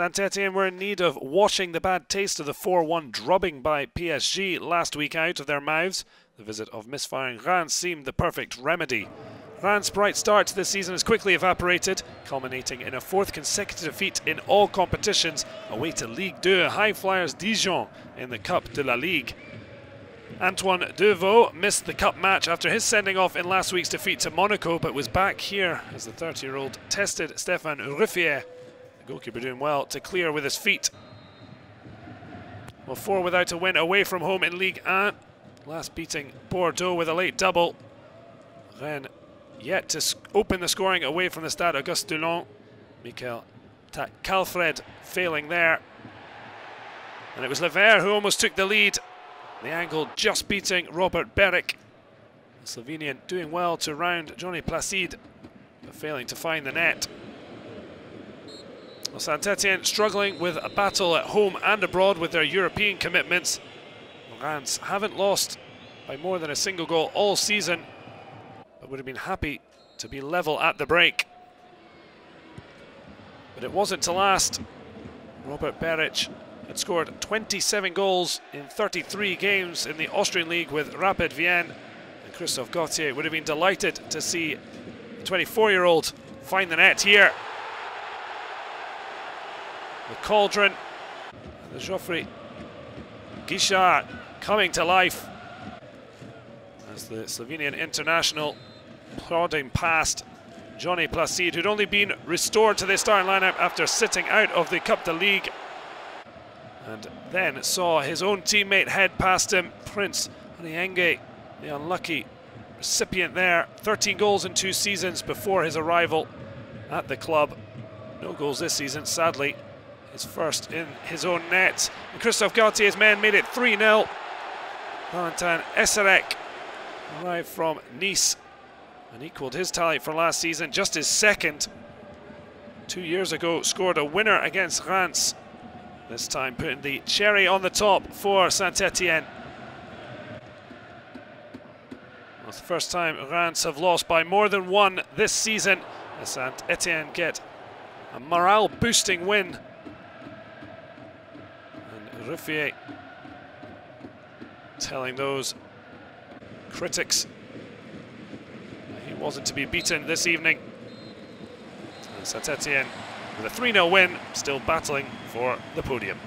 Saint-Etienne were in need of washing the bad taste of the 4-1 drubbing by PSG last week out of their mouths. The visit of misfiring Reims seemed the perfect remedy. Reims' bright start to the season has quickly evaporated, culminating in a fourth consecutive defeat in all competitions away to Ligue 2 high flyers Dijon in the Cup de la Ligue. Antoine Devaux missed the cup match after his sending off in last week's defeat to Monaco, but was back here as the 30 year old tested Stéphane Ruffier Goalkeeper doing well to clear with his feet. Well, four without a win away from home in League 1. Last beating Bordeaux with a late double. Rennes yet to open the scoring away from the Stade Auguste Delaune. Mickaël Tacalfred failing there. And it was Levert who almost took the lead. The angle just beating Robert Beric. The Slovenian doing well to round Johny Placide, but failing to find the net. Well, Saint-Etienne struggling with a battle at home and abroad with their European commitments. Reims haven't lost by more than a single goal all season, but would have been happy to be level at the break. But it wasn't to last. Robert Beric had scored 27 goals in 33 games in the Austrian League with Rapid Vienna. And Christophe Galtier would have been delighted to see the 24-year-old find the net here the Cauldron, the Geoffroy Guichard coming to life as the Slovenian international plodding past Johny Placide, who'd only been restored to the starting lineup after sitting out of the Cup de Ligue, and then saw his own teammate head past him, Prince Oniangue, the unlucky recipient there. 13 goals in two seasons before his arrival at the club. No goals this season, sadly his first in his own net. And Christophe Galtier's men made it 3-0. Valentin Eysseric arrived from Nice and equalled his tally from last season, just his second. Two years ago, scored a winner against Reims. This time putting the cherry on the top for Saint-Etienne. Well, it's the first time Reims have lost by more than one this season. As Saint-Etienne get a morale-boosting win Ruffier telling those critics he wasn't to be beaten this evening. Saint Etienne with a 3 0 win, still battling for the podium.